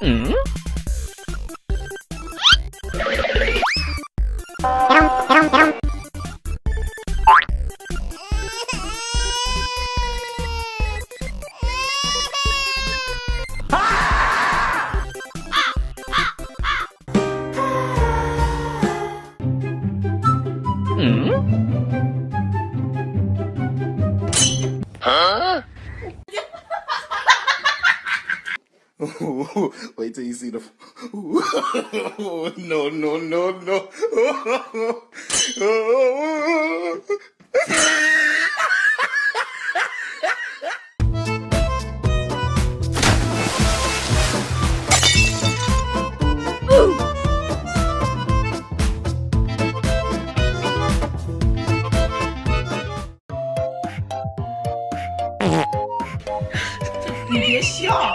Mm? Hmm? Huh? Wait till you see the. No, no, no, no, no. 你别笑。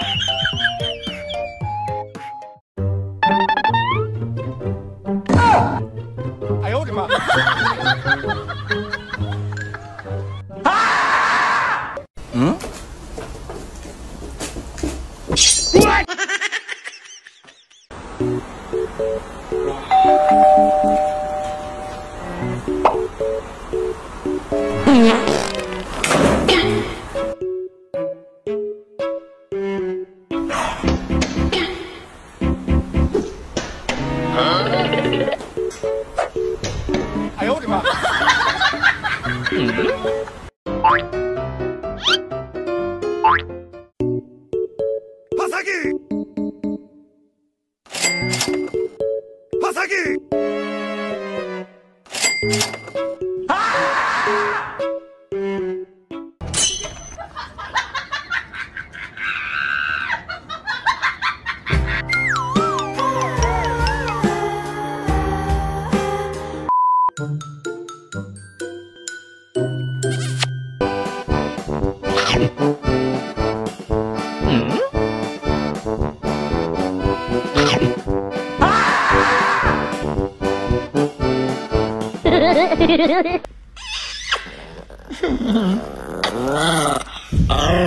嗯。What? Miyagi! Ah! Ah!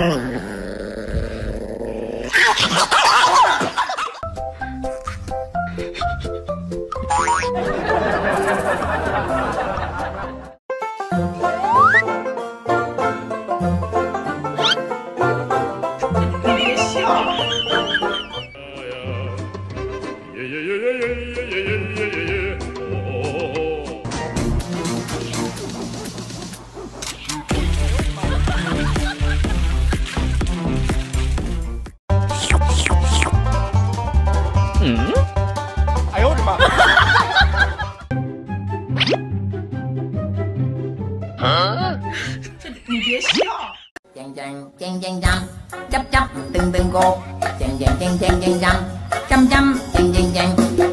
chàng chàng chàng chàng chăm chắp chắp, từng từng cô. Chàng chàng chàng chàng chàng chăm chăm chăm chàng chàng chàng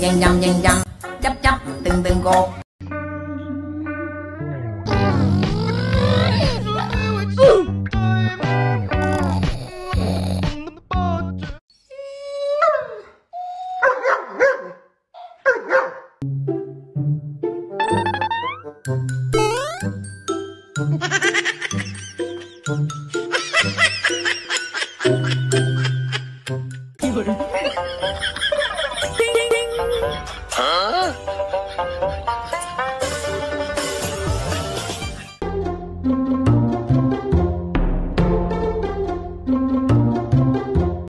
chàng chàng chàng chàng chăm chắp chắp cô Ha ha ha! Thank you.